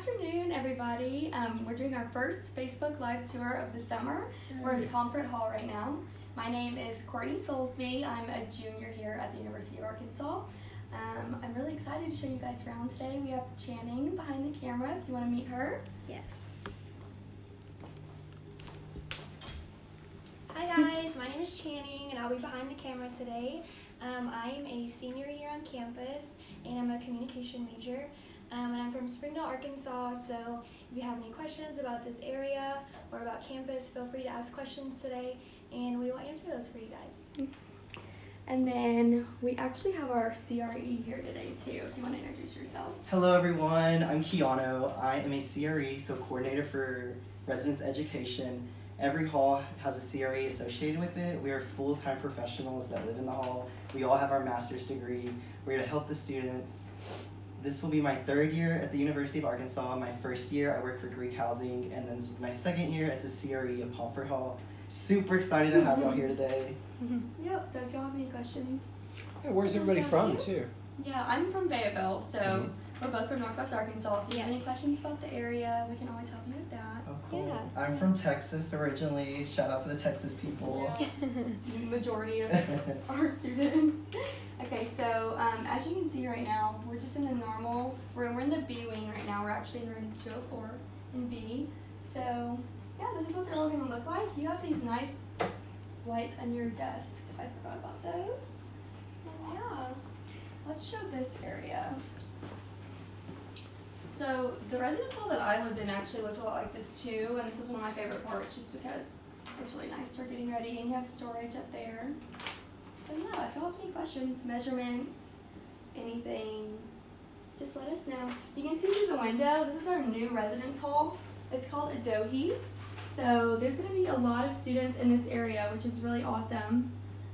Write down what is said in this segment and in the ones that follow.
afternoon, everybody. Um, we're doing our first Facebook Live tour of the summer. We're in Pomfret Hall right now. My name is Courtney Soulsby. I'm a junior here at the University of Arkansas. Um, I'm really excited to show you guys around today. We have Channing behind the camera if you want to meet her. Yes. Hi guys, my name is Channing and I'll be behind the camera today. Um, I am a senior here on campus and I'm a communication major. Um, and I'm from Springdale, Arkansas, so if you have any questions about this area or about campus, feel free to ask questions today and we will answer those for you guys. And then we actually have our CRE here today too, if you want to introduce yourself. Hello everyone, I'm Keanu. I am a CRE, so coordinator for residence education. Every hall has a CRE associated with it. We are full-time professionals that live in the hall. We all have our master's degree. We're here to help the students. This will be my third year at the University of Arkansas. My first year I worked for Greek Housing, and then this will be my second year as a CRE of Pomfret Hall. Super excited to have y'all here today. Yep, so if y'all have any questions. Yeah, where's everybody from too? Yeah, I'm from Fayetteville, so Mhm. we're both from Northwest Arkansas. So if you have any questions about the area, we can always help you with that. Cool. Yeah. I'm from Texas originally. Shout out to the Texas people. Majority of our students. Okay, so um, as you can see right now, we're just in a normal room. We're in the B wing right now. We're actually in room 204 in B. So yeah, this is what they're all gonna look like. You have these nice lights on your desk. I forgot about those. And yeah, let's show this area. So the resident hall that I lived in actually looked a lot like this too, and this was one of my favorite parts just because it's really nice for getting ready and you have storage up there. So yeah, if you have any questions, measurements, anything, just let us know. You can see through the window, this is our new residence hall. It's called Adohi. So there's gonna be a lot of students in this area, which is really awesome.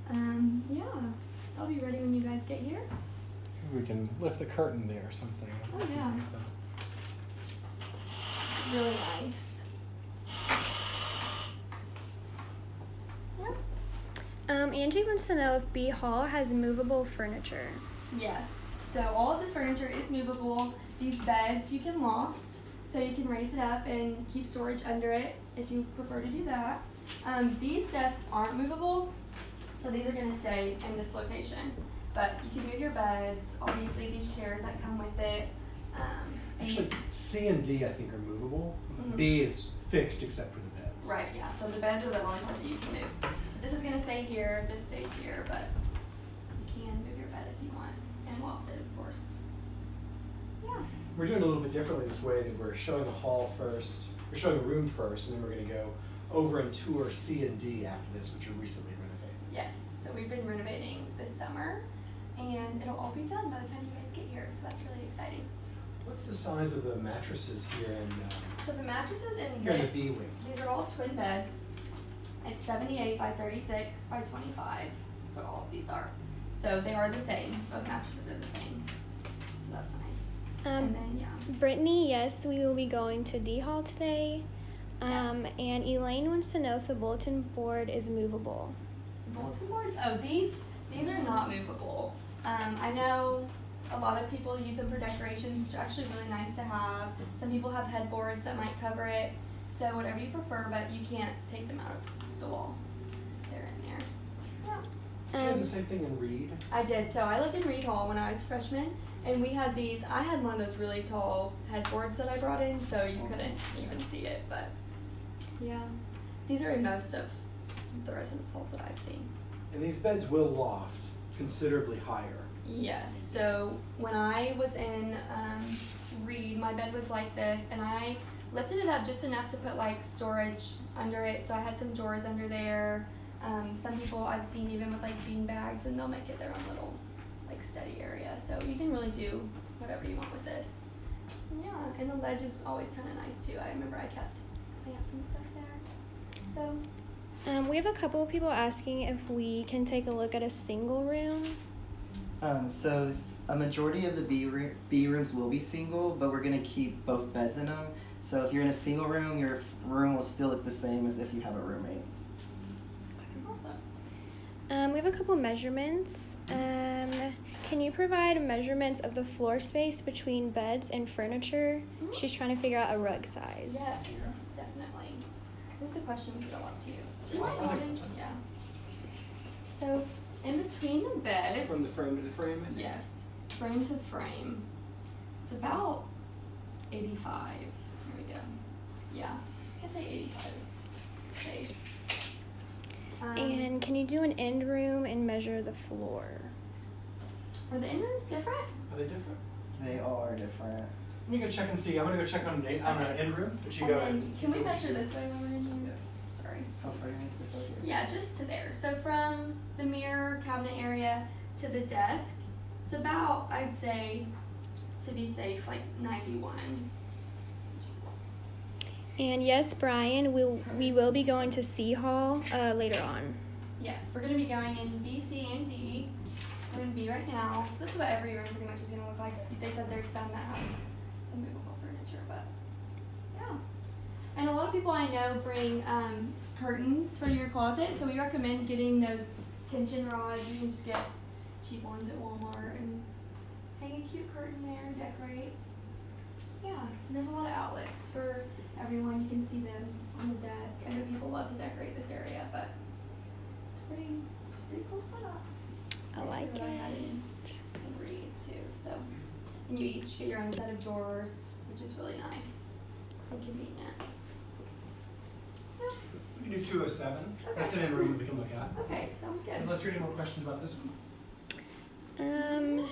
Um, yeah, I'll be ready when you guys get here. We can lift the curtain there or something. Oh, yeah. Really nice. Um, Angie wants to know if B Hall has movable furniture. Yes. So all of this furniture is movable. These beds you can loft, so you can raise it up and keep storage under it if you prefer to do that. Um, these desks aren't movable, so these are going to stay in this location. But you can move your beds. Obviously, these chairs that come with it. Um, Actually, C and D I think are movable. Mhm. B is fixed except for the beds. Right, yeah. So the beds are the only part that you can move. This is gonna stay here, this stays here, but you can move your bed if you want and loft it, of course. Yeah. We're doing it a little bit differently this way that we're showing the hall first, we're showing the room first, and then we're going to go over and tour C and D after this, which are recently renovated. Yes. So we've been renovating this summer, and it'll all be done by the time you guys get here. So that's really exciting. What's the size of the mattresses here in, um, So the mattresses in here in the B wing? these are all twin beds. It's 78 by 36 by 25. That's what all of these are. So they are the same. Both mattresses are the same. So that's nice. Um, and then yeah. Brittany, yes, we will be going to D Hall today. Um, Yes. and Elaine wants to know if the bulletin board is movable. Bulletin boards? Oh, these these are not movable. Um, I know a lot of people use them for decorations. They're actually really nice to have. Some people have headboards that might cover it. So whatever you prefer, but you can't take them out of the wall. They're in there. Yeah. Did you have Um, the same thing in Reid? I did. So I lived in Reid Hall when I was a freshman, and we had these. I had one of those really tall headboards that I brought in, so you couldn't even see it. But yeah, these are in most of the residence halls that I've seen. And these beds will loft considerably higher. Yes. So when I was in um, Reid, my bed was like this, and I lifted it up just enough to put like storage under it. So I had some drawers under there. Um, some people I've seen even with like bean bags, and they'll make it their own little like study area. So you can really do whatever you want with this. Yeah, and the ledge is always kind of nice too. I remember I kept plants and stuff there. So Um, we have a couple of people asking if we can take a look at a single room. Um, so a majority of the B, roo- B rooms will be single, but we're gonna keep both beds in them. So if you're in a single room, your room will still look the same as if you have a roommate. awesome. Um, we have a couple measurements. Um, can you provide measurements of the floor space between beds and furniture? Mhm. She's trying to figure out a rug size. Yes, definitely. This is a question we get a lot too. Do you mind I think holding? Yeah. So in between the beds. From the frame to the frame, I think? Yes, frame to frame. It's about 85. Here we go. Yeah, I say 85 is safe. Um, And can you do an end room and measure the floor? are the end rooms different? Are they different? They are different. Let me go check and see. I'm gonna go check on a, on an end room. But you and go. can we measure this way when we're in here? Yes. Sorry. How far do you make this over here? Yeah, just to there. So from the mirror cabinet area to the desk, it's about, I'd say, to be safe, like 91. And yes, Brian, we'll, we will be going to C Hall uh, later on. Yes, we're going to be going in B, C, and D. We're in B right now. So that's what every room pretty much is going to look like. They said there's some that have immovable furniture, but yeah. And a lot of people I know bring um, curtains for your closet, so we recommend getting those tension rods. You can just get cheap ones at Walmart and hang a cute curtain there, decorate. Yeah, and there's a lot of outlets for everyone. You can see them on the desk. I know people love to decorate this area, but it's pretty, it's a pretty cool setup. I like to go ahead it. and, and read too. So, and you each get your own set of drawers, which is really nice and convenient. Yeah. We can do 207. Okay. That's an end room that we can look at. Okay, sounds good. Unless there are any more questions about this one. Um,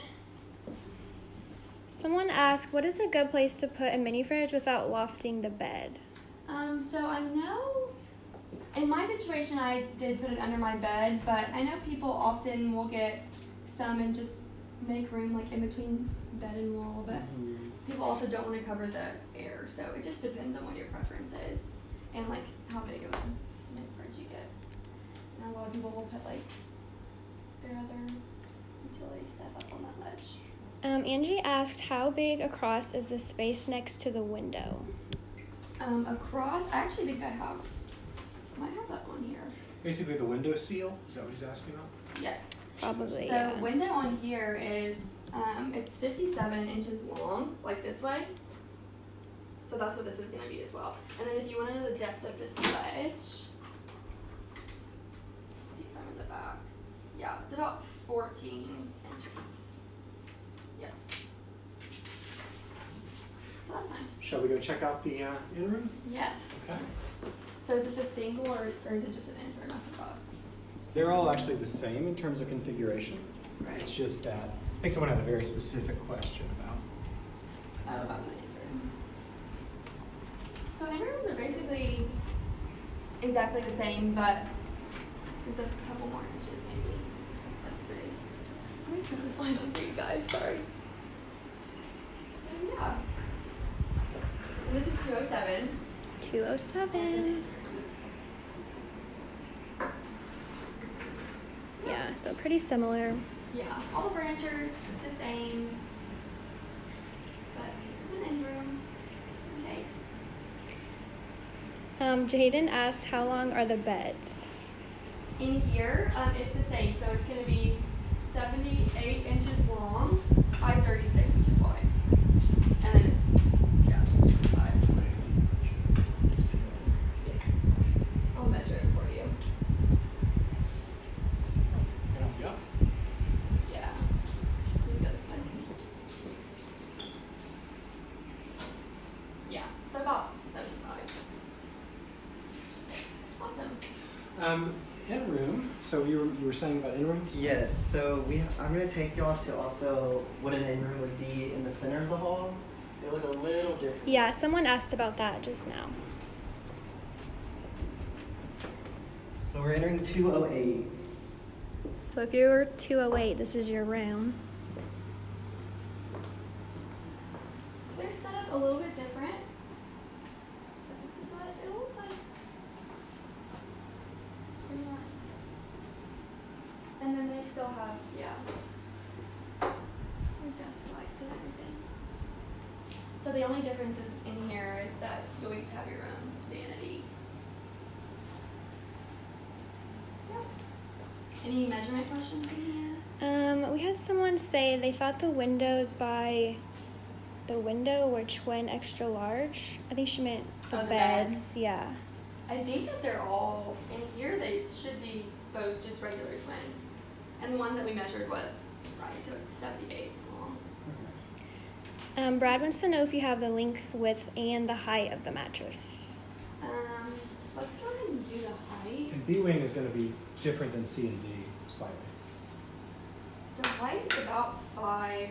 someone asked, what is a good place to put a mini fridge without lofting the bed? Um, so I know in my situation I did put it under my bed, but I know people often will get some and just make room like in between bed and wall, but Mhm. people also don't want to cover the air, so it just depends on what your preference is and like how big of a mini fridge you get. And a lot of people will put like their other utility stuff up on that ledge. Um, Angie asked, how big across is the space next to the window? Um, across, I actually think I have, I might have that one here. Basically, the window seal. Is that what he's asking about? Yes. Probably. So yeah. window on here is um, it's 57 inches long, like this way. So that's what this is gonna be as well. And then if you want to know the depth of this ledge, let's see if I'm in the back. Yeah, it's about 14 inches. Yeah. So that's nice. Shall we go check out the uh, in room? Yes. Okay. So is this a single or, or is it just an in or nothing above? They're all actually the same in terms of configuration. Right. It's just that I think someone had a very specific question about. Oh, about the. So in-rooms are basically exactly the same, but there's a couple more inches maybe of space. Let me turn this light on for you guys, sorry. So yeah. And this is 207. 207. Yeah, so pretty similar. Yeah, all the furniture's the same. But this is an in-room, just in case. Um, Jaden asked, how long are the beds? In here, um, it's the same, so it's gonna be seventy-eight inches long by thirty-six inches wide. And then it's, yeah, just five. I'll measure it for you. Yep. Yeah. Let me go this way. Yeah, so about seventy-five. Awesome. Um, in room. So you were you were saying about in rooms? Yes, so we I'm gonna take y'all to also what an in-room would be in the center of the hall. They look a little different. Yeah, someone asked about that just now. So we're entering 208. So if you're 208, this is your room. So they're set up a little bit different. But this is what it looks like. It's pretty nice. And then they still have, yeah, their desk lights and everything. So the only difference is in here is that you'll each have your own vanity. Yeah. Any measurement questions in here? Um, we had someone say they thought the windows by the window were twin extra large. I think she meant the Oh, the beds. beds. Yeah. I think that they're all in here. They should be both just regular twin, and the one that we measured was right, so it's 78 long. Um, Brad wants to know if you have the length, width, and the height of the mattress. Um, let's go ahead and do the height. And B wing is going to be different than C and D slightly. So height is about five,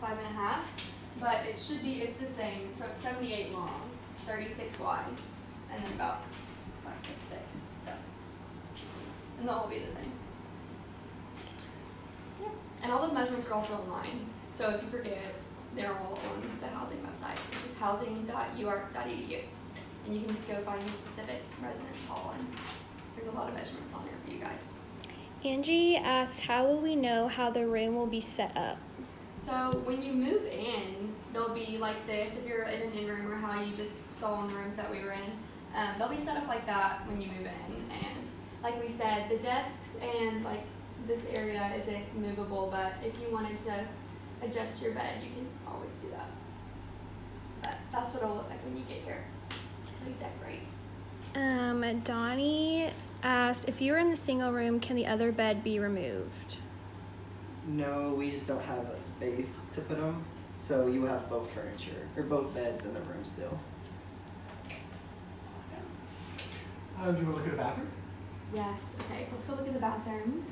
five and a half, but it should be it's the same. So it's 78 long, 36 wide, and then about five, six thick. So, and they'll all be the same. And all those measurements are also online. So if you forget, they're all on the housing website, which is housing.uark.edu. And you can just go find your specific residence hall, and there's a lot of measurements on there for you guys. Angie asked, "How will we know how the room will be set up?" So when you move in, they'll be like this. If you're in an in-room or how you just saw in the rooms that we were in, um, they'll be set up like that when you move in. And like we said, the desks and like this area isn't movable, but if you wanted to adjust your bed, you can always do that. But that's what it'll look like when you get here. So you decorate. Um, Donnie asked, "If you were in the single room, can the other bed be removed?" No, we just don't have a space to put them. So you have both furniture or both beds in the room still. Awesome. Um, do you want to look at a bathroom? Yes, okay, let's go look at the bathrooms.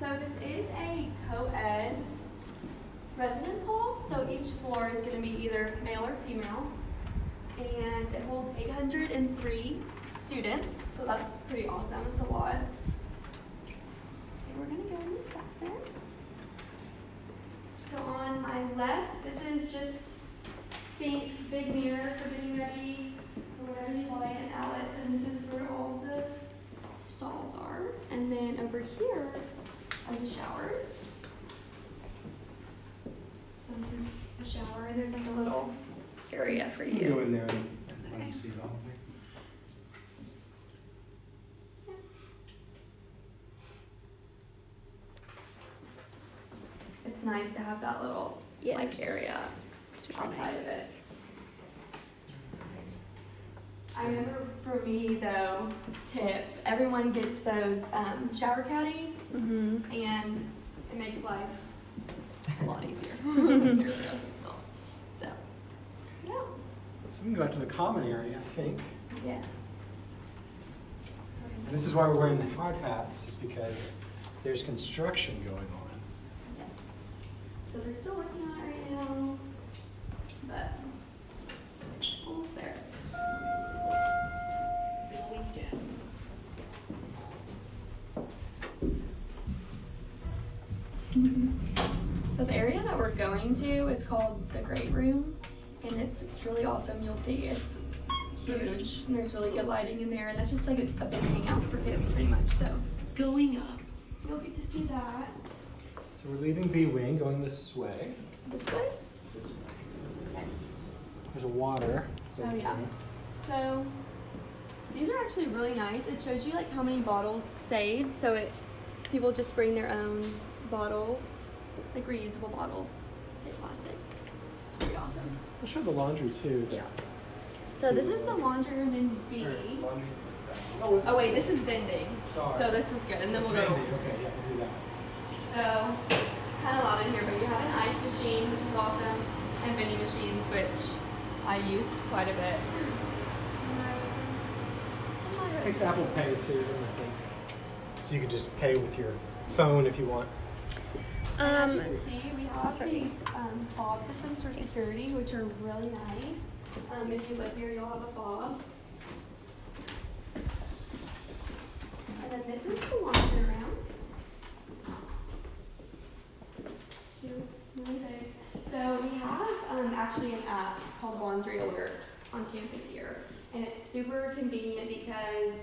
So this is a co-ed residence hall, so each floor is gonna be either male or female. And it holds eight hundred and three students, so that's pretty awesome, it's a lot. Okay, we're gonna go in this bathroom. So on my left, this is just sinks, big mirror for getting ready for whatever you want, and outlets, and this is where all the stalls are. And then over here are the showers. So this is a shower, and there's like a little area for You go in there and, and let them see the whole thing. It's nice to have that little like area Super outside nice. of it. I remember for me though, tip, everyone gets those um, shower caddies Mm-hmm. and it makes life a lot easier. Here we go. So, yeah. So we can go out to the common area, I think. Yes. And this is why we're wearing the hard hats, is because there's construction going on. Yes. So they're still working on it right now, but almost there. So the area that we're going to is called the Great Room, and it's really awesome. You'll see it's huge, and there's really good lighting in there, and that's just like a, a big hangout for kids, pretty much. So going up, you'll get to see that So we're leaving B wing, going this way. this way. This is Okay. There's a water. Oh yeah. So these are actually really nice. It shows you like how many bottles saved. So it people just bring their own bottles, like reusable bottles, save plastic. Pretty awesome. We'll show the laundry too. Yeah. So this is the laundry room in B. Laundry's supposed to Oh, Oh wait, this is vending. So this is good, and then we'll go. Okay, yeah, we'll do that. So kind of loud in here, but you have an ice machine, which is awesome, and vending machines, which I used quite a bit. Takes Apple Pay too, I think. So you can just pay with your phone if you want. As Um, you can see, we have these um, fob systems for security, which are really nice. Um, if you live here, you'll have a fob. And then this is the laundry room. So we have um, actually an app called Laundry Alert on campus here, and it's super convenient because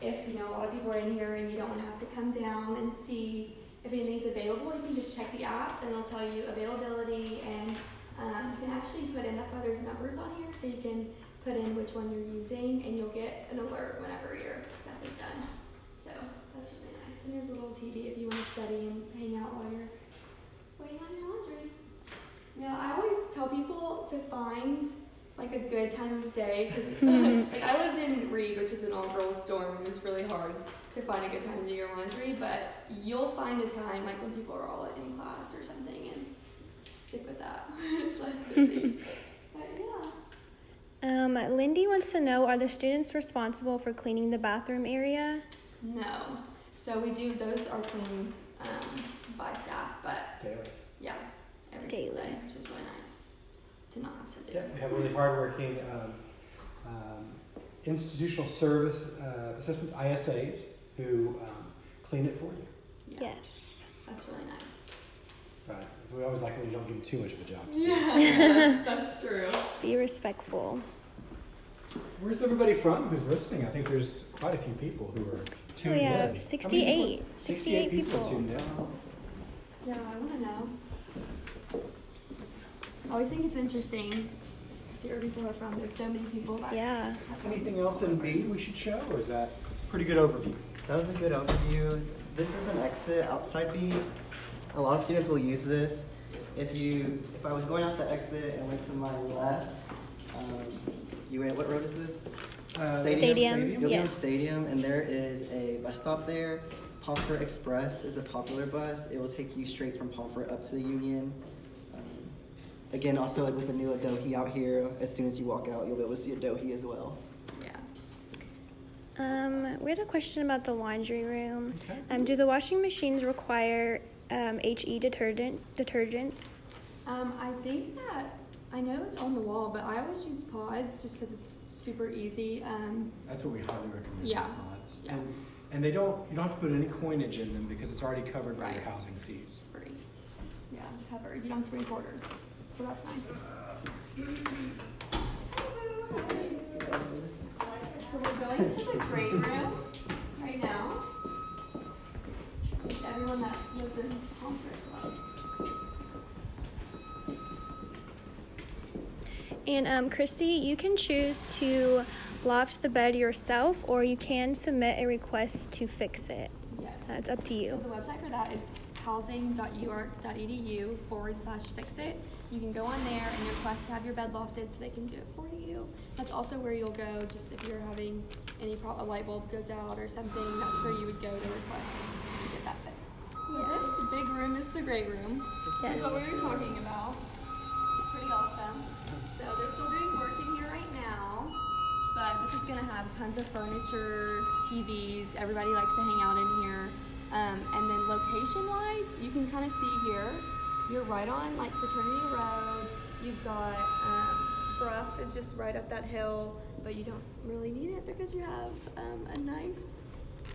if you know a lot of people are in here and you don't want to have to come down and see if anything's available, you can just check the app and it'll tell you availability and um, you can actually put in, that's why there's numbers on here, so you can put in which one you're using and you'll get an alert whenever your stuff is done. So that's really nice. And there's a little TV if you want to study and hang out while you're waiting on your laundry. Yeah, I always tell people to find like a good time of day because like I lived in Reid, which is an all-girls dorm, and it's really hard to find a good time to do your laundry. But you'll find a time like when people are all in class or something, and stick with that. it's less busy. but yeah. Um, Lindy wants to know Are the students responsible for cleaning the bathroom area? No. So we do, those are cleaned um, by staff, but Daily. yeah, every Daily. day, which is really nice to not have to do. Yeah, we have really hardworking um, um, institutional service uh, assistants, ISAs, who um, clean it for you. Yeah, Yes. That's really nice. But we always like when you don't give them too much of a job. Yeah, that's, that's true. Be respectful. Where's everybody from who's listening? I think there's quite a few people who are tuned we in. have How many 68. people- 68 people. people. tuned in. Yeah, I want to know. I always think it's interesting to see where people are from. There's so many people. Yeah. Anything else in B we should show, or is that a pretty good overview? That was a good overview. This is an exit outside B. A lot of students will use this. If you, if I was going out the exit and went to my left, um, you went, what road is this? Uh, Stadium, You'll be on yes. Stadium, and there is a bus stop there. Pomfret Express is a popular bus. It will take you straight from Pomfret up to the Union. Um, again, also with the new Adohi out here, as soon as you walk out, you'll be able to see Adohi as well. Yeah. Um, we had a question about the laundry room. Okay. Um, do the washing machines require um, HE detergent detergents? Um, I think that I know it's on the wall, but I always use pods just because it's super easy. Um, That's what we highly recommend. Yeah. Is pods. Yeah. And, and they don't. You don't have to put any coinage in them because it's already covered by your housing fees. it's free. Yeah, covered. You don't have to bring quarters, so that's nice. So we're going to the great room right now. Which everyone that lives in Pomfret loves. And um, Christy, you can choose to loft the bed yourself, or you can submit a request to fix it. Yeah. It's up to So you. the website for that is housing.uark.edu forward slash fix it. You can go on there and request to have your bed lofted so they can do it for you. That's also where you'll go just if you're having any pro- a light bulb goes out or something. That's where you would go to request to get that fixed. So this big room is the great room. This is what we were talking about. It's pretty awesome. So they're still doing work in here right now, but this is gonna have tons of furniture, TVs. Everybody likes to hang out in here. Um, and then location-wise, you can kind of see here. You're right on like Fraternity Road. You've got um, Brough is just right up that hill, but you don't really need it because you have um, a nice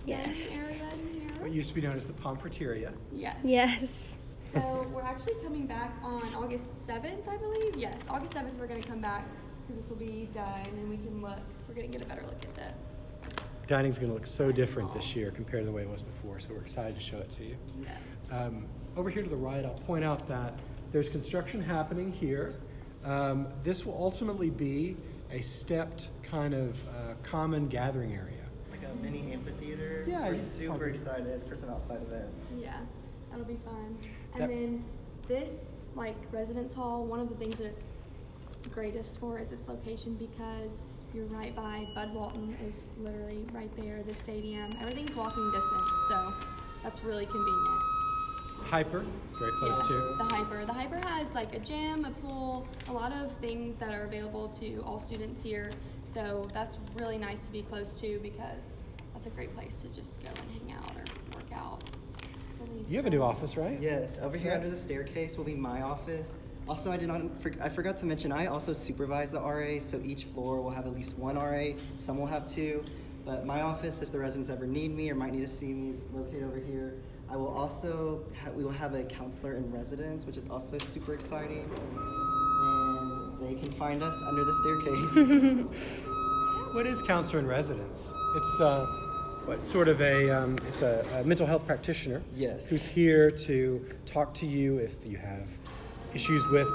Yes. dining area in here. What used to be known as the Pomfreteria. Yes. Yes. So we're actually coming back on August 7th, I believe. Yes, August 7th we're going to come back because this will be done and we can look. We're going to get a better look at that. Dining's going to look so different this year compared to the way it was before, so we're excited to show it to you. Yes. Um, over here to the right, I'll point out that there's construction happening here. Um, this will ultimately be a stepped kind of uh, common gathering area. Like a mini amphitheater. Yeah, We're you- super excited for some outside events. Yeah, that'll be fun. And That- then this, like, residence hall, one of the things that it's greatest for is its location because you're right by Bud Walton is literally right there, the stadium. Everything's walking distance, so that's really convenient. HPER, very close Yes, to. The HPER. The HPER has like a gym, a pool, a lot of things that are available to all students here. So that's really nice to be close to because that's a great place to just go and hang out or work out. Really You have a new office, right? Yes, over here Yeah. under the staircase will be my office. Also, I did not. I forgot to mention. I also supervise the RA, so each floor will have at least one RA. Some will have two. But my office, if the residents ever need me or might need to see me, is located over here. I will also. Ha- we will have a counselor in residence, which is also super exciting. And they can find us under the staircase. What is counselor in residence? It's uh, what sort of a um, it's a, a mental health practitioner. Yes. Who's here to talk to you if you have issues with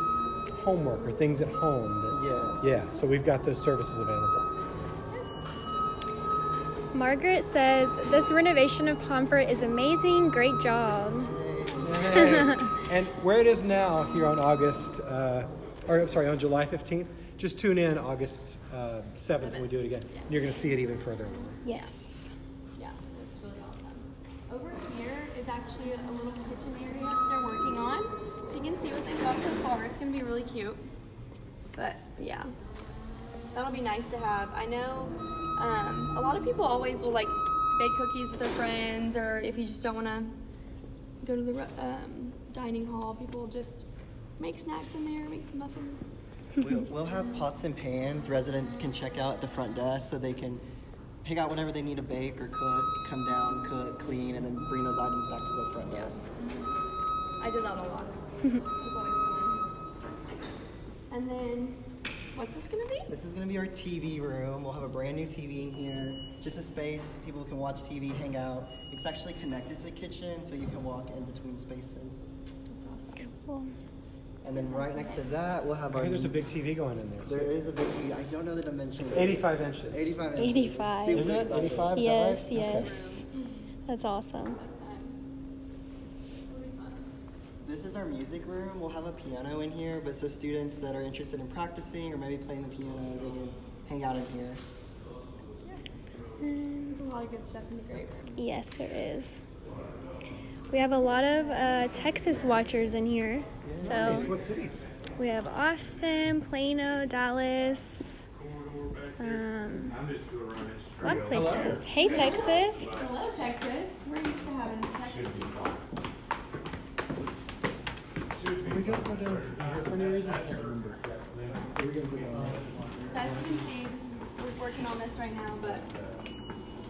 homework or things at home. That, Yes. Yeah. So we've got those services available. Margaret says this renovation of Pomfret is amazing. Great job. Yay. and where it is now, here on August, uh, or I'm sorry, on July 15th, just tune in August uh, 7th when we do it again. Yeah. And you're going to see it even further. Yes. Yeah, it's really awesome. Over here is actually a little kitchen area that they're working on. So you can see what they've got so far. It's gonna be really cute. But yeah, that'll be nice to have. I know um, a lot of people always will like bake cookies with their friends, or if you just don't want to go to the um, dining hall, people just make snacks in there, make some muffins. We'll, we'll have pots and pans. Residents can check out at the front desk so they can pick out whatever they need to bake or cook, come down, cook, clean, and then bring those items back to the front desk. Yes. I did that a lot. it's always fun. And then, what's this gonna be? This is going to be our TV room. We'll have a brand new TV in here. Just a space people can watch TV, hang out. It's actually connected to the kitchen, so you can walk in between spaces. That's awesome. Cool. And then right next to that, we'll have I our. hear there's a big TV going in there. There too. is a big TV. I don't know the dimensions. It's 85 inches. 85 inches. 85. Isn't it? 85? Is Yes, that right? Okay. yes. That's awesome. This is our music room. We'll have a piano in here, but so students that are interested in practicing or maybe playing the piano, they can hang out in here. There's a lot of good stuff in the great room. Yes, there is. We have a lot of uh, Texas watchers in here. Nice. So What cities? we have Austin, Plano, Dallas, um, a lot of places. Hey, Texas. Hello, Texas. We're used to having Texas people. We got to go down here for any reason? I can't remember. We're gonna go down. So as you can see, we're working on this right now, but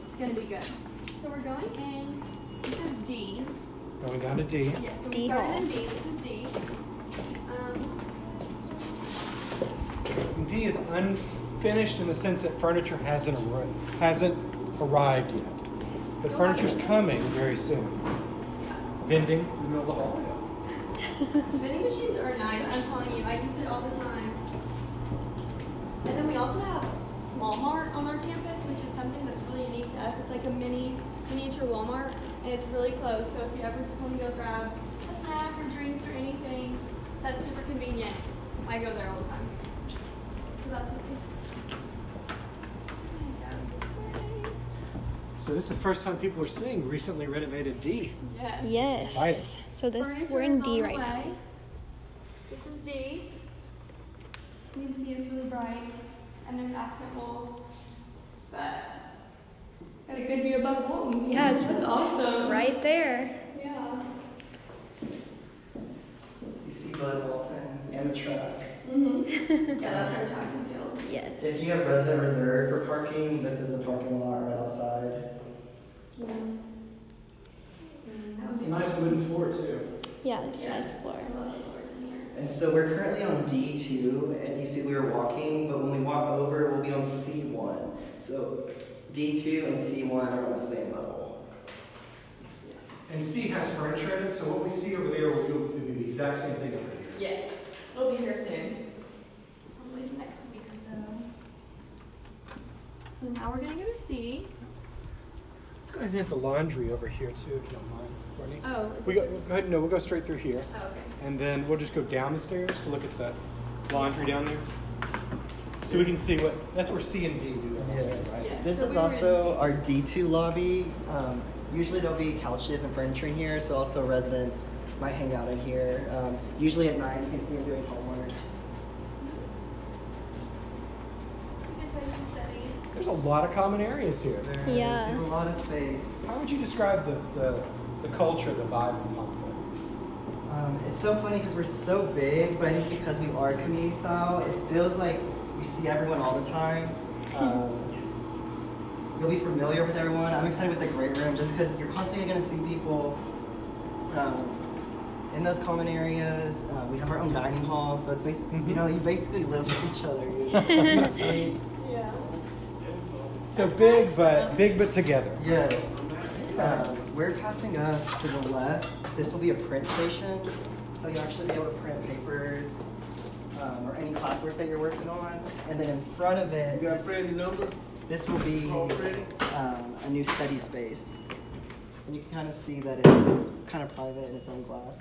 it's gonna be good. So we're going in. This is D. Going down to D. Yeah, so we D started hall. in D. This is D. Um, D is unfinished in the sense that furniture hasn't arrived, hasn't arrived yet. But furniture's coming very soon. Vending in the middle of the hall. Vending machines are nice. I'm telling you, I use it all the time. And then we also have Small Mart on our campus, which is something that's really unique to us. It's like a mini miniature Walmart, and it's really close. So if you ever just want to go grab a snack or drinks or anything, that's super convenient. I go there all the time. So that's a piece. So this is the first time people are seeing recently renovated D. Yeah. Yes. Exciting. So this Furniture we're in D on the right now. This is D. You can see it's really bright, and there's accent walls, but got a good view above home. Yeah, it's- that's awesome. Right there. Yeah. You see Bud Walton and the truck. Mm-hmm. yeah, that's our track and field. Yes. If you have resident reserve for parking, this is the parking lot right outside. Yeah. That That's would a be nice wooden floor too. Yeah, it's a nice floor. I love the floors in here. And so we're currently on D2. As you see, we were walking, but when we walk over, we'll be on C1. So D2 and C1 are on the same level. And C has furniture in it, so what we see over there will do be the exact same thing over here. Yes, it'll be here soon. Probably next week or so. So now we're gonna go to C. Let's go ahead and hit the laundry over here too, if you don't mind, Courtney. Oh. is We go, go ahead, no, we'll go straight through here. Oh, okay. And then we'll just go down the stairs to look at the laundry down there. So we can see what, that's where C and D do their laundry, right? Yeah. This so is we were in also our D2 lobby. Um, usually there'll be couches and furniture in here, so also residents might hang out in here. Um, usually at night, you can see them doing homework. Good place to study. There's a lot of common areas here. There's Yeah. a lot of space. How would you describe the, the, the culture, the vibe of Pomfret? Um, it's so funny because we're so big, but I think because we are community style, it feels like we see everyone all the time. Um, you'll be familiar with everyone. I'm excited with the great room just because you're constantly going to see people um, in those common areas. Uh, we have our own dining hall, so it's basically, you know, you basically live with each other. You- Yeah. So big, but big but together. Yes. Um, we're passing up to the left. This will be a print station, so you'll actually be able to print papers um, or any classwork that you're working on. And then in front of it, You got this- Freddie number? This will be um, a new study space. And you can kind of see that it's kind of private in its own glass.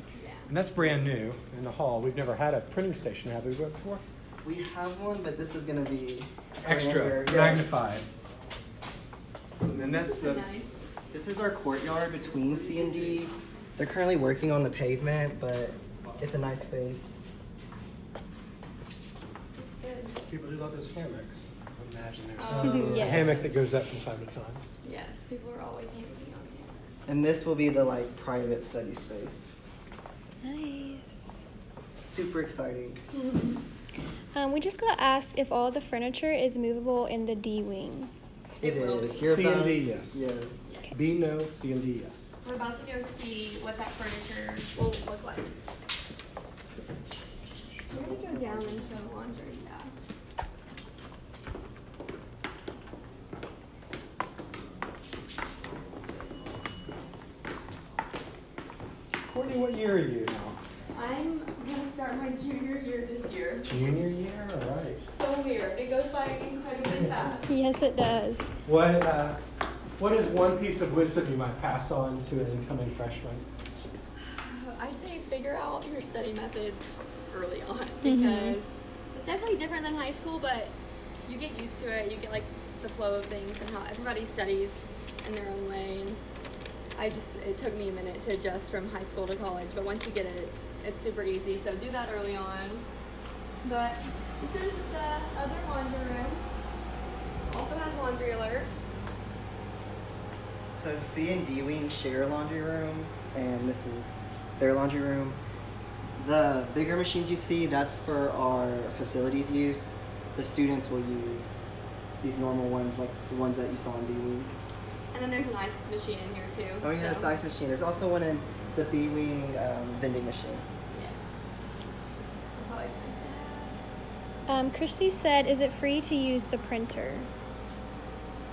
And that's brand new in the hall. We've never had a printing station, have we, before? We have one, but this is going to be Extra. Yes. magnified. And then that's This the. is nice. This is our courtyard between C and D. They're currently working on the pavement, but it's a nice space. It's good. People do love those hammocks. Imagine there's Um, a Yes. hammock that goes up from time to time. Yes, people are always hammocking on here. And this will be the like private study space. Nice. Super exciting. Um, we just got asked if all the furniture is movable in the D wing. It It will is. be. You're C and D, yes. Yes. B no, C and D yes. We're about to go see what that furniture will look like. We're gonna go down and show laundry, yeah. Courtney, what year are you now? I'm gonna start my junior year this year. Junior year, all right. So weird. It goes by incredibly fast. Yes, it does. What uh, what is one piece of wisdom you might pass on to an incoming freshman? I'd say figure out your study methods early on Mhm. because it's definitely different than high school, but you get used to it. You get like the flow of things and how everybody studies in their own way. And I just it took me a minute to adjust from high school to college, but once you get it, it's it's super easy. So do that early on. But this is the other laundry room. Also has laundry alert. So C and D wing share laundry room, and this is their laundry room. The bigger machines you see, that's for our facilities use. The students will use these normal ones, like the ones that you saw in D wing. And then there's an ice machine in here too. Oh yeah, so- the ice machine. There's also one in the B wing um, vending machine. Yes. It's always nice. Um, Christy said, "Is it free to use the printer?"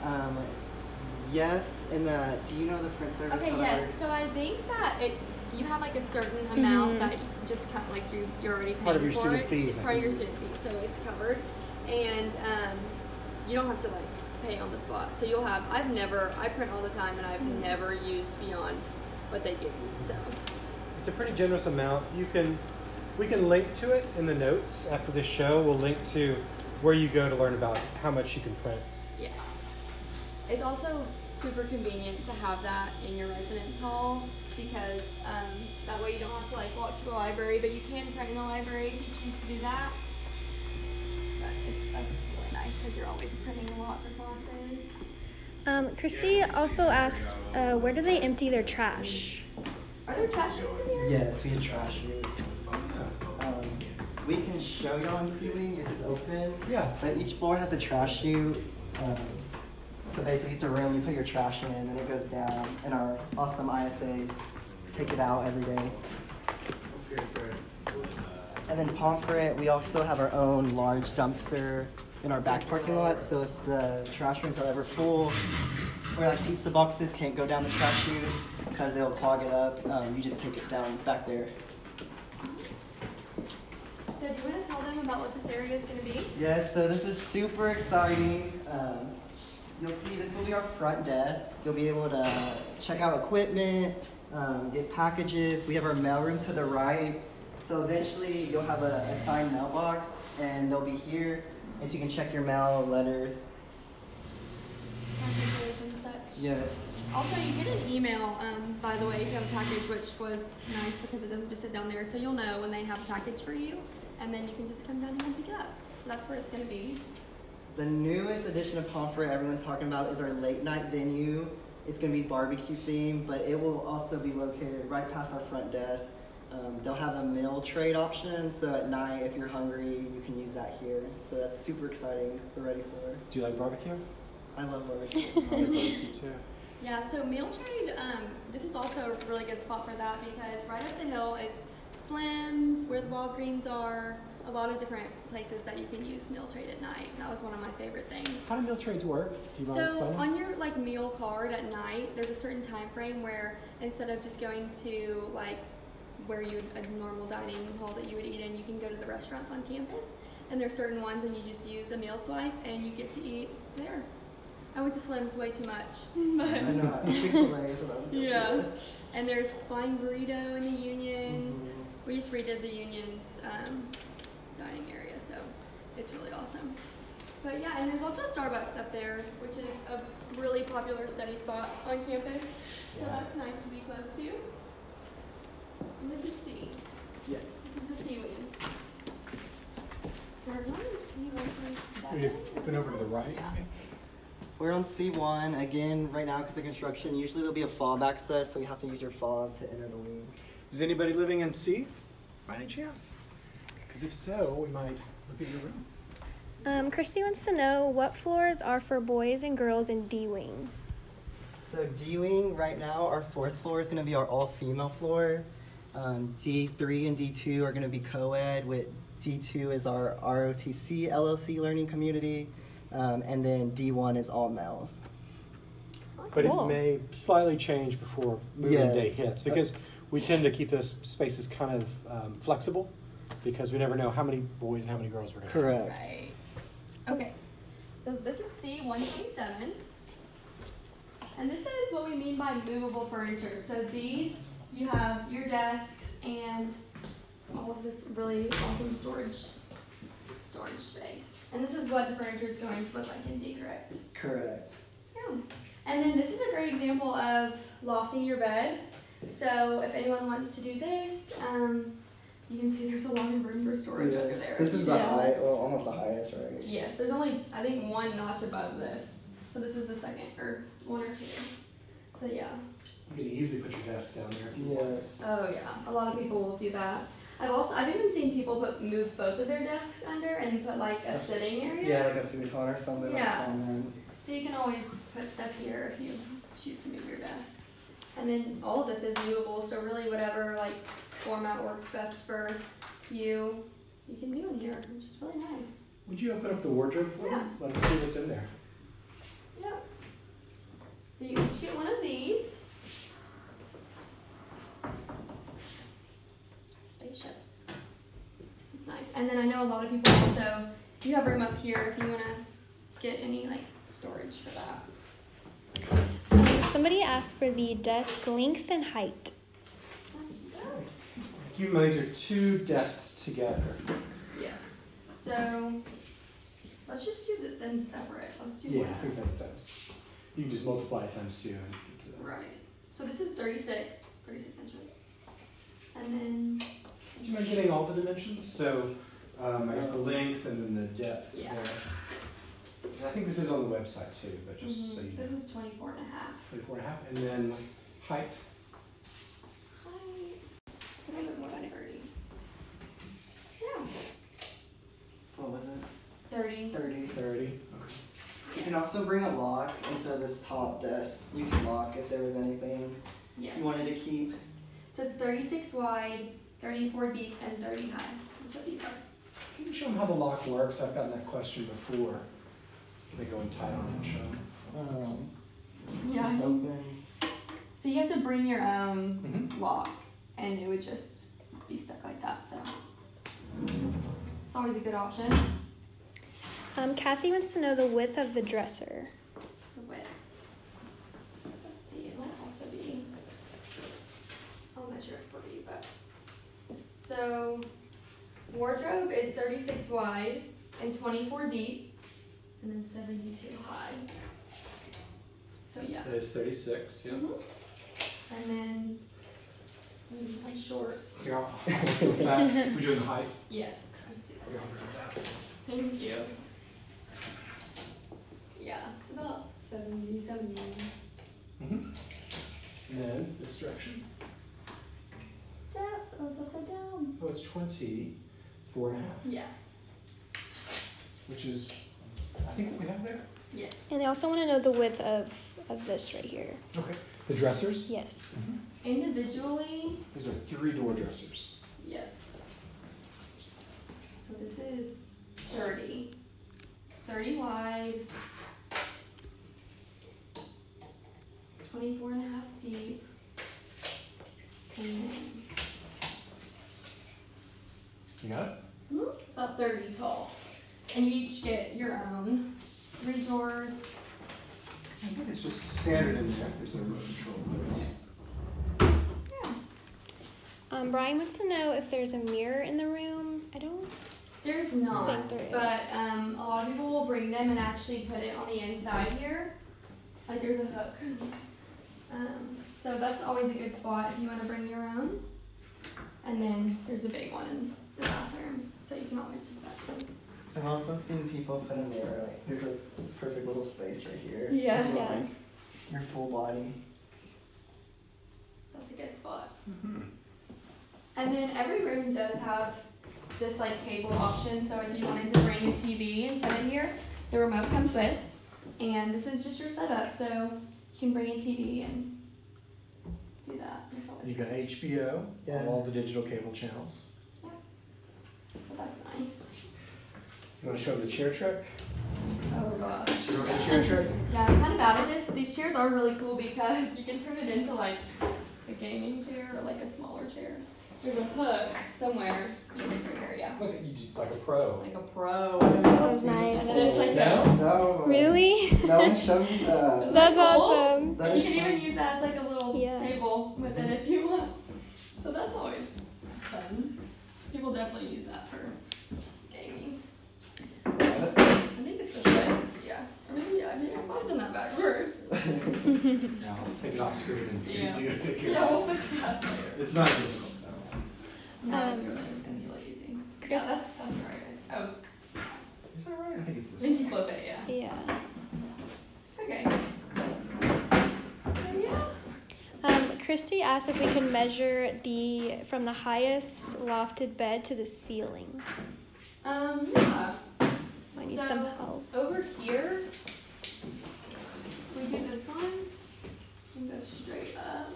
Um, yes, in the. Do you know the print service? Okay, yes. So I think that it you have like a certain amount Mhm. that you just kind of like you you're already paying Part of your for student it. fees, It's part of your think. student fee, so it's covered, and um, you don't have to like pay on the spot. So you'll have. I've never. I print all the time, and I've Mm-hmm. never used beyond what they give you. So It's a pretty generous amount. You can, we can link to it in the notes after the show. We'll link to where you go to learn about how much you can print. yeah, it's also super convenient to have that in your residence hall because um, that way you don't have to like walk to the library, but you can print in the library if you choose to do that. But it's, that's really nice because you're always printing a lot for. Um, Christy also asked, uh, "Where do they empty their trash?" Are there trash chutes in here? Yes, we have trash chutes. Um, we can show you on C wing if it's open. Yeah. But each floor has a trash chute. Um, so basically, it's a room you put your trash in, and it goes down. And our awesome ISAs take it out every day. Okay, great. And then Pomfret, we also have our own large dumpster in our back parking lot. So if the trash rooms are ever full, or like pizza boxes can't go down the trash chute because they'll clog it up, um, you just take it down back there. So do you want to tell them about what this area is going to be? Yes, so this is super exciting. Um, you'll see this will be our front desk. You'll be able to check out equipment, um, get packages. We have our mailroom to the right. So eventually you'll have a assigned mailbox and they'll be here and so you can check your mail, letters. Packages and such. Yes. Also, you get an email, um, by the way, if you have a package, which was nice because it doesn't just sit down there. So you'll know when they have a package for you, and then you can just come down here and pick it up. So that's where it's going to be. The newest addition of Pomfret everyone's talking about is our late night venue. It's going to be barbecue themed, but it will also be located right past our front desk. Um, they'll have a meal trade option, so at night, if you're hungry, you can use that here. So that's super exciting. We're ready for it. Do you like barbecue? I love barbecue. I like barbecue too. Yeah, so meal trade, um, this is also a really good spot for that because right up the hill is Slim's, where the Walgreens are, a lot of different places that you can use meal trade at night. That was one of my favorite things. How do meal trades work? Do you mind So explaining? on your like meal card at night, there's a certain time frame where instead of just going to like where you a normal dining hall that you would eat in, you can go to the restaurants on campus. And there's certain ones, and you just use a meal swipe, and you get to eat there. I went to Slim's way too much. I But know. Chick Fil A is what I going Yeah. with. and there's Flying Burrito in the Union. Mhm. We just redid the Union's um, dining area, so it's really awesome. But yeah, and there's also a Starbucks up there, which is a really popular study spot on campus. So Yeah. that's nice to be close to. And this is C. Yes. This is the C wing. So we're going to C one three seven. You've been over to the right. Yeah. We're on C1 again right now because of construction. Usually there'll be a fob access, so you have to use your fob to enter the wing. Is anybody living in C? By any chance? Because if so, we might look at your room. Um, Christy wants to know what floors are for boys and girls in D Wing. So D wing right now, our fourth floor is going to be our all female floor. Um, D3 and D2 are going to be co-ed. With D2 is our ROTC LLC learning community, um, and then D1 is all males. But Cool. it may slightly change before moving day hits because we tend to keep those spaces kind of um, flexible because we never know how many boys and how many girls we're going to Correct. Right. Okay. So this is C one twenty seven. And this is what we mean by movable furniture. So these you have your desks and all of this really awesome storage storage space. And this is what the furniture is going to look like in D, correct? Correct. Yeah. And then this is a great example of lofting your bed. So if anyone wants to do this, um, you can see there's a lot of room for storage under Yes. there. This is the Yeah. high, well, almost the highest, right? Yes, there's only I think one notch above this. So this is the second or one or two. So yeah. You can easily put your desk down there. if you want. Yes. Oh yeah. A lot of people will do that. I've also I've even seen people put move both of their desks under and put like a sitting area. Yeah, like a food con or something. Yeah. That's common. So you can always put stuff here if you choose to move your desk. And then all of this is movable, so really whatever like format works best for you, you can do in here, which is really nice. Would you open up the wardrobe for Yeah. me? Let me see what's in there. Yep. So you each get one of these. It's. And then I know a lot of people also, you have room up here if you want to get any like storage for that. Um, somebody asked for the desk length and height. Keep in mind, these are two desks together. Yes. So let's just do the, them separate. Let's do Yeah. I think that's best. You can just multiply it times two and get that. Right. So this is 36, 36 inches. And then, Do you mind getting all the dimensions? So, um, I guess the length and then the depth Yeah. there. And I think this is on the website too, but just so mhm, you this know. is 24 and a half. 24 and a half. And then height. Height. A little bit more than 30. Yeah. What was it? 30. 30. 30. Okay. You can also bring a lock, and so this top desk, you can lock if there was anything Yes. you wanted to keep. So it's 36 wide, 34 deep, and 30 high. That's what these are. Can you show them how the lock works? I've gotten that question before. Can they go and tie it on and show them? Um, Yeah. Just. So you have to bring your own Mhm. lock, and it would just be stuck like that. So it's always a good option. Um, Kathy wants to know the width of the dresser. The width. Let's see, it might also be. I'll measure it for you, but. So, wardrobe is 36 wide and 24 deep, and then 72 high. So, yeah. It says 36. Yeah. Mhm. And then, mm, I'm short. Here, I'll, I'll go with that. We're doing the height. Yes, let's do that. Okay, I'll grab that. Thank you. Yeah, it's about 70, 70. Mm-hmm. And then this direction. Depth, oh, it's upside down. Oh, it's 24 and a half, Yeah, which is, I think what we have there. yes. And they also want to know the width of, of this right here. Okay. The dressers. Yes. Mm-hmm. Individually, These are three door dressers. yes. So this is 30. 30 wide. 24 and a half deep. And then You got it? hmm, about 30 tall. And you each get your own three drawers. I think it's just standard in there. There's no remote control. but Yeah. Um, Brian wants to know if there's a mirror in the room. I don't. There's not, think there but um, a lot of people will bring them and actually put it on the inside here. Like there's a hook. Um, so that's always a good spot if you want to bring your own. And then there's a big one in the bathroom, so you can always use that too. I've also seen people put a mirror, like, there's a perfect little space right here. Yeah. If you want, Yeah. like, Your full body. That's a good spot. Mhm. And then every room does have this like cable option, so if you wanted to bring a TV and put it here, the remote comes with. And this is just your setup, so you can bring a TV and do that. It's always You got HBO, Yeah. all the digital cable channels. So that's nice. You want to show them the chair trick? Oh gosh. Show them the chair trick? Yeah, I'm kind of bad at this. These chairs are really cool because you can turn it into like a gaming chair or like a smaller chair. There's a hook somewhere. It's right here, yeah. Look at you, did like a pro. Like a pro. That was nice. And then it's like No? No. Really? No one showed me uh, that. That's Cool. awesome. That you is can even use that as like a little Yeah. table with it if you want. So that's always fun. People definitely use that for gaming. I think it's this way. Yeah. Or maybe yeah, maybe I might have done that backwards. No, take it off screen and Yeah. do it. Take care Yeah, of we'll fix that later. It's not difficult though. No, it's Um, really it's really easy. Yeah, that's that's right. Oh, Is that right? I think it's this then you flip it, yeah. Yeah. Okay. So yeah. Um, Christy asked if we can measure the from the highest lofted bed to the ceiling. Um, yeah. I need some help. Over here, we do this one and go straight up.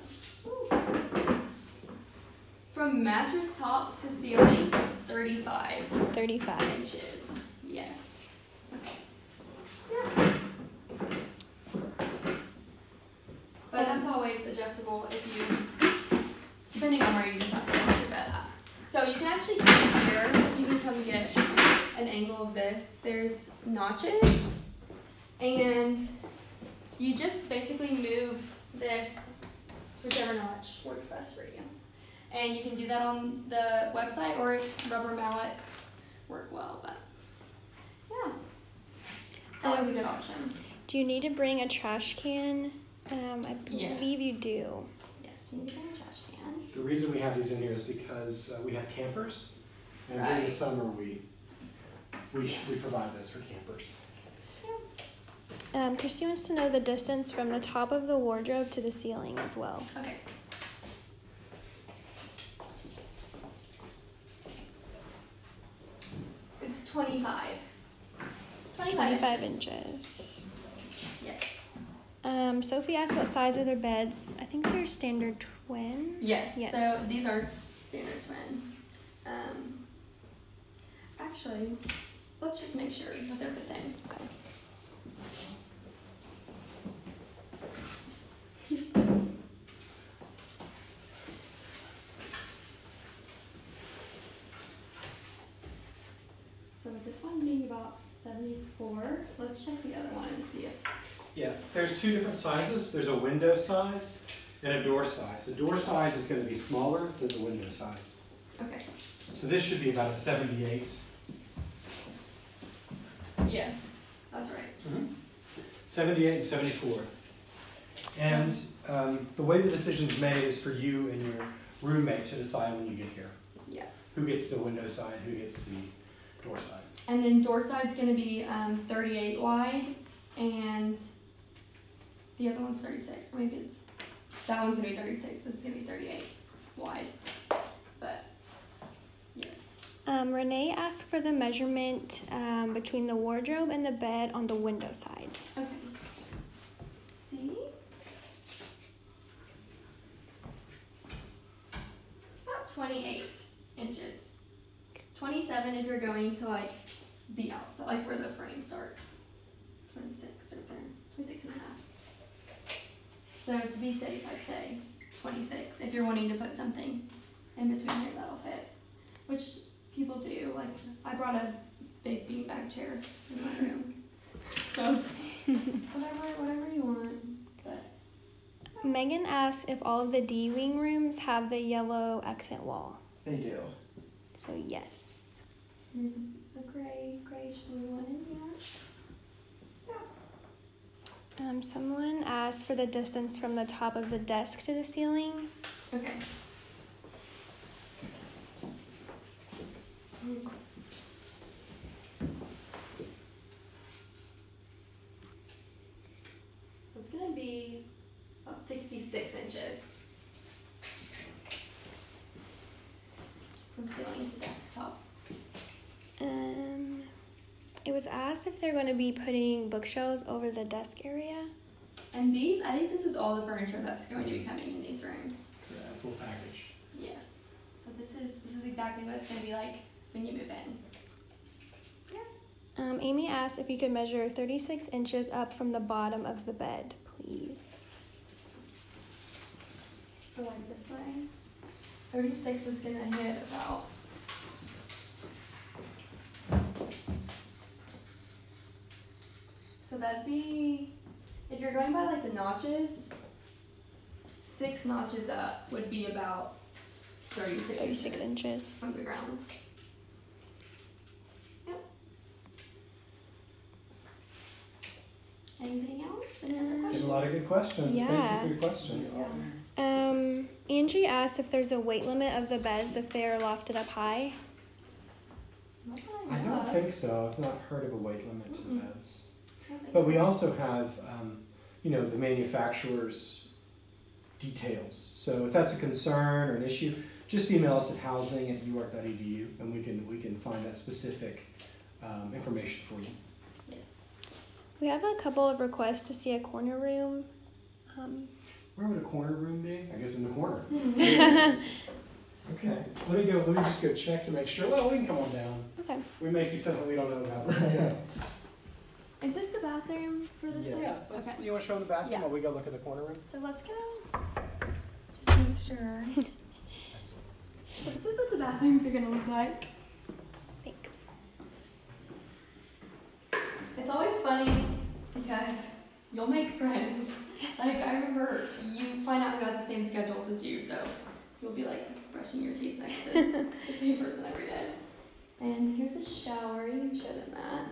Ooh. From mattress top to ceiling, it's 35 Thirty-five. inches. Yes. Yeah. But that's always adjustable if you, depending on where you decide to put your bed at. So you can actually see here, you can come get an angle of this, there's notches, and you just basically move this to whichever notch works best for you. And you can do that on the website or rubber mallets work well, but yeah. Always a good option. Do you need to bring a trash can? Um, I Yes. believe you do. Yes, you need to bring a trash can. The reason we have these in here is because uh, we have campers, and during the Right. summer we we we provide those for campers. Um, Christy wants to know the distance from the top of the wardrobe to the ceiling as well. Okay. It's 25. 25, Twenty-five inches. inches. Yes. Um, Sophie asked what size are their beds. I think they're standard twin. Yes. Yes. So these are standard twin. Um, actually, let's just make sure that they're the same. Okay. So with this one being about 74, let's check the other one and see if. Yeah, there's two different sizes. There's a window size and a door size. The door size is going to be smaller than the window size. Okay. So this should be about a 78. Yes, that's right. 78 and 74. And um, the way the decision's made is for you and your roommate to decide when you get here. Yeah. Who gets the window side, who gets the door side. And then door side's gonna be um, 38 wide, and the other one's 36. Or maybe it's that one's gonna be 36. This is gonna be 38 wide. But yes. Um, Renee asked for the measurement um, between the wardrobe and the bed on the window side. Okay. See? It's about 28 inches. 27 if you're going to like the outside, like where the frame starts. 26 right there. 26 and a half. So to be safe, I'd say 26 if you're wanting to put something in between here that'll fit. Which people do. Like I brought a big beanbag chair in my room. So whatever, whatever you want. Megan asked if all of the D wing rooms have the yellow accent wall. They do. So yes. There's a, a gray, grayish blue one in here. Um, someone asked for the distance from the top of the desk to the ceiling. Okay. It's gonna be about sixty-six inches. From ceiling to desktop. Um, it was asked if they're going to be putting bookshelves over the desk area. And these, I think this is all the furniture that's going to be coming in these rooms. Full package. Yes. So this is, this is exactly what it's gonna be like when you move in. Yeah. Um, Amy asked if you could measure 36 inches up from the bottom of the bed, please. So like this way. Thirty-six is gonna hit about. That'd be, if you're going by like the notches, six notches up would be about thirty-six 36 inches. from the ground. Yep. Anything else? Any other a lot of good questions. Yeah. Thank you for your questions. Um, Angie asked if there's a weight limit of the beds if they are lofted up high. I don't think so. I've not heard of a weight limit to Mm-mm. beds. I don't think But we also have, um, you know, the manufacturer's details. So if that's a concern or an issue, just email us at housing at uark.edu and we can, we can find that specific um, information for you. Yes. We have a couple of requests to see a corner room. Um, Where would a corner room be? I guess in the corner. okay. Okay. Let me go, let me just go check to make sure. Well, we can come on down. Okay. We may see something we don't know about. Yeah. Is this the bathroom for this Yes. place? Yeah. Okay. You want to show them the bathroom Yeah. while we go look at the corner room? So let's go. Just make sure. So this is what the bathrooms are gonna look like. Thanks. It's always funny because you'll make friends. Like I remember you find out who has the same schedules as you, so you'll be like brushing your teeth next to the same person every day. And here's a shower. You can show them that.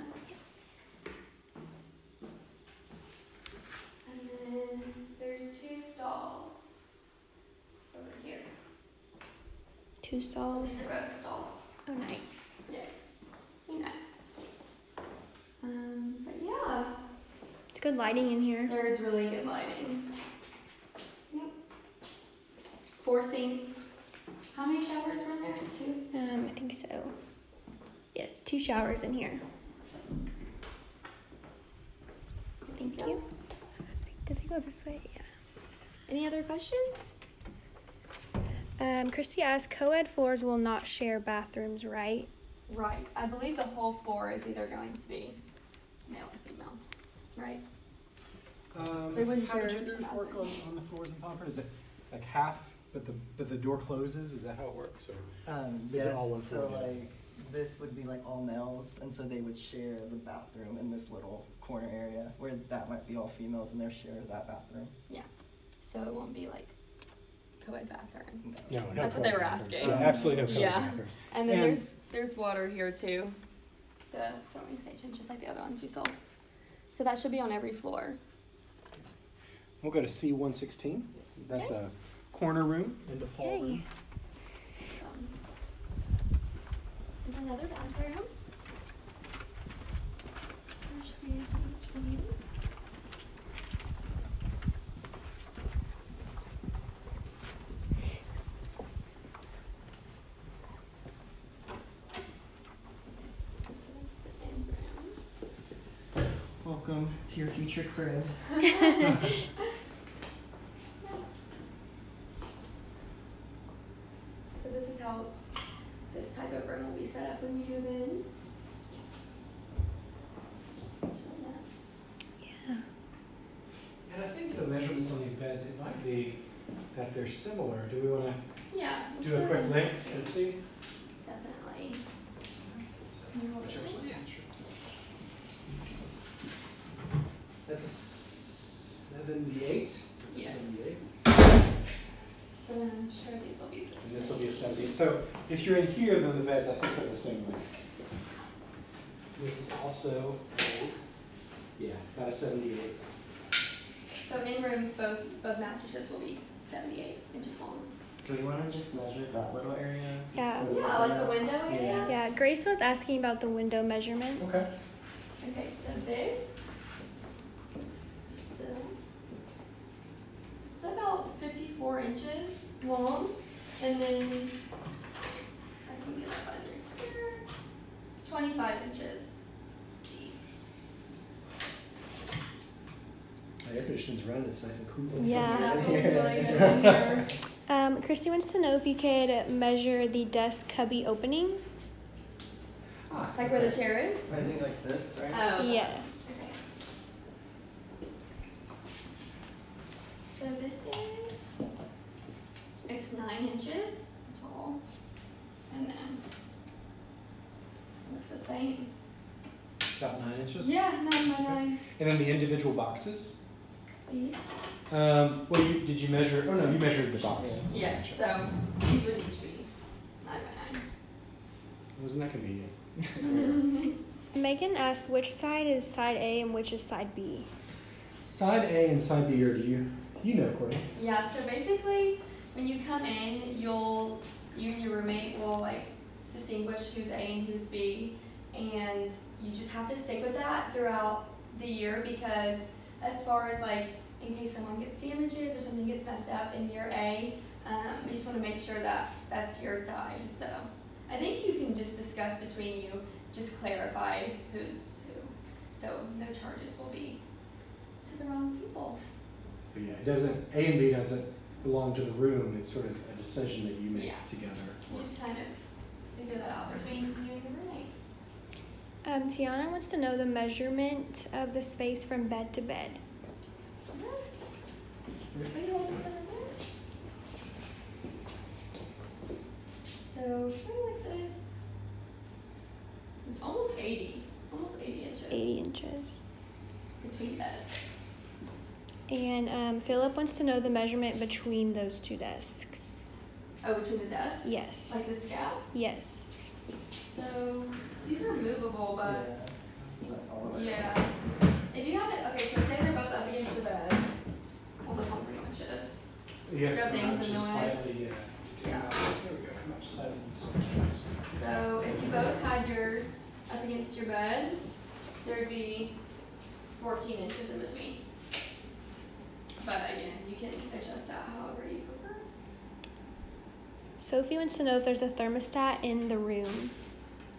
Then there's two stalls over here. Two stalls. Are both stalls. Oh, nice. Yes. Very nice. Um, but yeah, It's good lighting in here. there is really good lighting. Yep. Four sinks. How many showers were there? Two? Um, I think so. Yes, two showers in here. Thank you. Did they go this way? Yeah. Any other questions? Um, Christy asked, co-ed floors will not share bathrooms, right? Right. I believe the whole floor is either going to be male or female. Right? Um, They wouldn't how do share genders work on, on the floors in Pomfret? Is it like half, but the but the door closes? Is that how it works? Or Um, Is it yes, all one so floor? like this would be like all males, and so they would share the bathroom in this little corner area, where that might be all females, and they're share that bathroom. Yeah. So it won't be like co-ed bathroom. no, no That's what they were bathrooms. asking. Yeah, absolutely no co-ed Yeah. bathrooms. And then And- there's there's water here too. The filming station, just like the other ones we saw. So that should be on every floor. We'll go to C one sixteen. That's Okay. a corner room and a hall Yay. room. Um, there's another bathroom. I'll show you each one. So this is the end room. Welcome to your future crib. So this is how this type of room will be set up when you move in. It's really nice. Yeah. And I think the measurements on these beds, it might be that they're similar. Do we want to Yeah. do a quick link and see? Definitely. Can you hold Whichever this side. one? Yeah, sure. That's a seventy-eight. That's a Yes. seventy-eight. So I'm sure these will be the And this will be a 78. So if you're in here, then the beds I think are the same length. This is also, yeah, about a 78. So in rooms, both both mattresses will be 78 inches long. Do we want to just measure that little area? Yeah. So Yeah, like the window area. Yeah, Grace was asking about the window measurements. Okay. Okay, so this, so, it's about fifty-four inches long, and then, I can get up under here, it's twenty-five inches deep. The air conditioning's running, it's nice and cool. Yeah. That feels really good in. Um, Christy wants to know if you could measure the desk cubby opening. Ah, Like where the chair is? So I think like this, right? Oh. Yes. So this is, it's nine inches tall, and then looks the same. About nine inches? Yeah, nine by nine. And then the individual boxes? These. Um, well, you, did you measure, oh no, you measured the box. Yes. So these would each be nine by nine. Wasn't that convenient? Megan asked which side is side A and which is side B. Side A and side B, or do you, you know, Courtney? Yeah, so basically, when you come in, you'll, you and your roommate will like distinguish who's A and who's B, and you just have to stick with that throughout the year because as far as like, in case someone gets damages or something gets messed up in year A, um, we just want to make sure that that's your side. So I think you can just discuss between you, just clarify who's who. So no charges will be to the wrong people. So yeah, it doesn't, A and B doesn't belong to the room, it's sort of a decision that you make Yeah. together. You just kind of figure that out between you and your roommate. Um, Tiana wants to know the measurement of the space from bed to bed. Will you hold this in there? So, something like this. It's almost 80, almost 80 inches 80 inches. between beds. And um, Philip wants to know the measurement between those two desks. Oh, between the desks? Yes. Like this gap? Yes. So, these are movable, but This is like all the way yeah. If you have it, okay, so say they're both up against the bed. Well, this one pretty much is. You have Grab to come things in the just way. slightly, yeah. Yeah. There we go, come out slightly. so- So if you both had yours up against your bed, there'd be 14 inches in between. But again, you can adjust that however you prefer. Sophie wants to know if there's a thermostat in the room.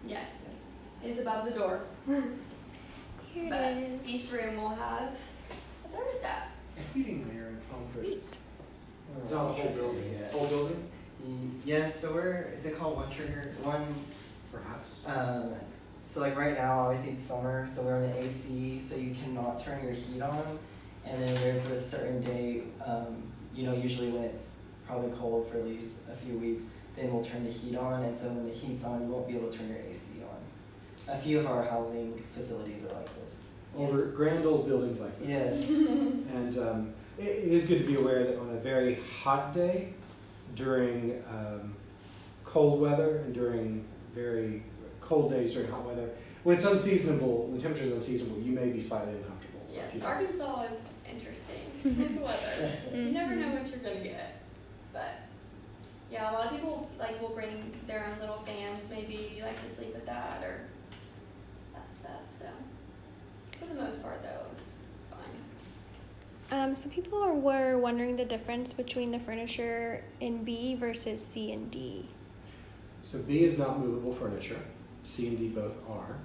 Yes, it's above the door. Here but it is. each room will have a thermostat. Heating there in Sweet. Is that the whole building? Yeah. Whole building? Y- Yes, so we're, is it called one trigger, one, Perhaps. um, so like right now, obviously it's summer, so we're on the AC, so you cannot turn your heat on. And then there's a certain day, um, you know, usually when it's probably cold for at least a few weeks, then we'll turn the heat on, and so when the heat's on, you won't be able to turn your AC on. A few of our housing facilities are like this. Older, grand old buildings like this. Yes. And um, it, it is good to be aware that on a very hot day, during um, cold weather, and during very cold days during hot weather, when it's unseasonable, when the temperature is unseasonable, you may be slightly uncomfortable. Yes, Yes. Arkansas is interesting weather. You never know what you're gonna get. But yeah, a lot of people like will bring their own little fans. Maybe you like to sleep with that or that stuff. So for the most part, though, it's, it's fine. Um, so people were wondering the difference between the furniture in B versus C and D. So B is not movable furniture. C and D both are.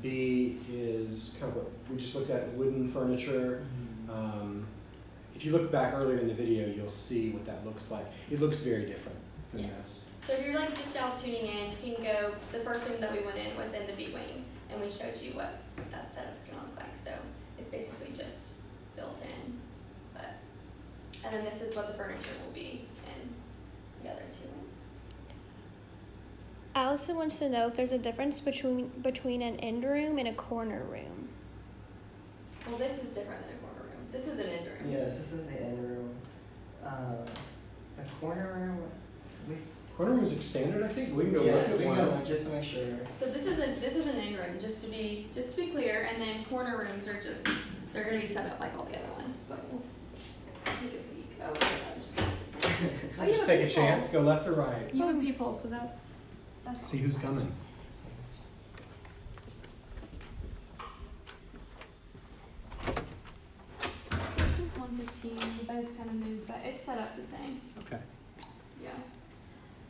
B is kind of what we just looked at wooden furniture. Um, if you look back earlier in the video, you'll see what that looks like. It looks very different than Yes. this. So if you're like just now tuning in, you can go. The first room that we went in was in the B wing, and we showed you what that setup's gonna look like. So it's basically just built in. But and then this is what the furniture will be in the other two rooms. Allison wants to know if there's a difference between between an end room and a corner room. Well, this is different than a corner room. This is an end room. Yes, this is the end room. Uh, a corner room. We, Corner room is extended, I think. We can go yes, look at one. go just to make sure. So this isn't this is an in room, just to be just to be clear, and then corner rooms are just they're gonna be set up like all the other ones, but we'll take a peek. Oh, yeah, just, oh, you Just have take a peephole. chance, go left or right. You have a peephole, so that's that's See who's coming. This is one fifteen, you guys kind of moved, but it's set up the same. Okay. Yeah.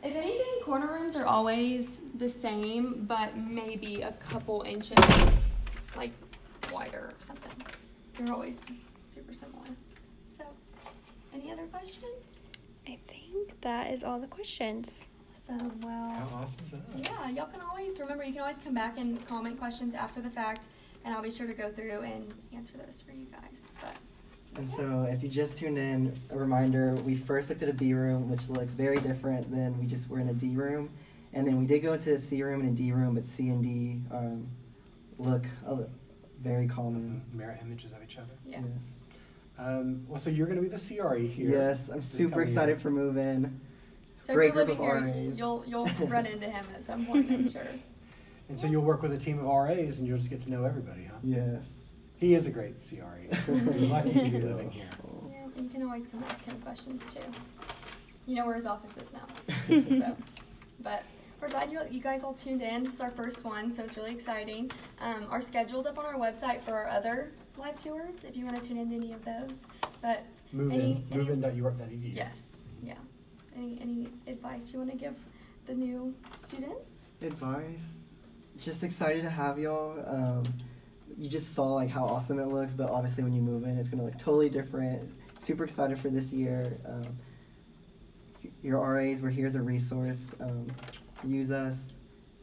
If anything, corner rooms are always the same, but maybe a couple inches like wider or something. They're always super similar. So, any other questions? I think that is all the questions. So, well. How awesome is that? Yeah, y'all can always remember you can always come back and comment questions after the fact, and I'll be sure to go through and answer those for you guys. But And so, if you just tuned in, a reminder: we first looked at a B room, which looks very different than we just were in a D room, and then we did go into a C room and a D room, but C and D um, look a li- very common. Mirror images of each other. yeah. Yes. Um, well, so you're going to be the CRE here. Yes, I'm super excited year. for moving. So Great if you're group living of here, RAs. you'll you'll run into him at some point, I'm sure. And so you'll work with a team of RAs and you'll just get to know everybody, huh? Yes. He is a great CRE. You're lucky to be living here. Yeah, and you can always come ask him questions too. You know where his office is now. so, but we're glad you, you guys all tuned in. This is our first one, so it's really exciting. Um, our schedule's up on our website for our other live tours if you want to tune into any of those. But Move Any- in. Move any- in. Dot uark.edu. yes, yeah. Any any advice you want to give the new students? Advice. Just excited to have y'all. Um, you just saw like how awesome it looks, but obviously when you move in, it's gonna look totally different. Super excited for this year. Um, your RAs, we're here as a resource. Um, use us.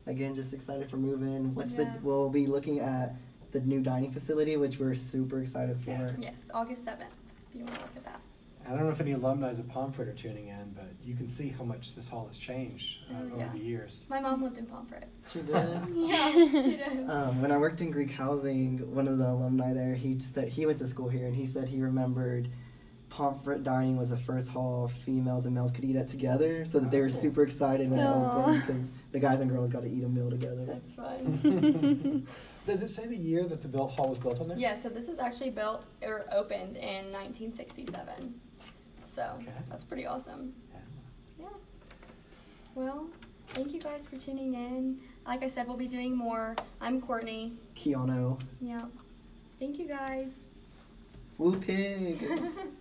Again, just excited for moving. What's the? We'll be looking at the new dining facility, which we're super excited for. Yes, August seventh. If you want to look at that. I don't know if any alumni of Pomfret are tuning in, but you can see how much this hall has changed uh, Mm, over yeah. the years. My mom lived in Pomfret. She did. Yeah, she did. Um, when I worked in Greek housing, one of the alumni there, he said he went to school here, and he said he remembered Pomfret dining was the first hall females and males could eat at together, so that they were Oh. super excited when it Aw. opened because the guys and girls got to eat a meal together. That's fun. Does it say the year that the built hall was built on there? Yeah, so this was actually built or opened in 1967. So Okay. that's pretty awesome. Yeah. Yeah. Well, thank you guys for tuning in. Like I said, we'll be doing more. I'm Courtney. Keanu, Yeah. Thank you guys. woo pig.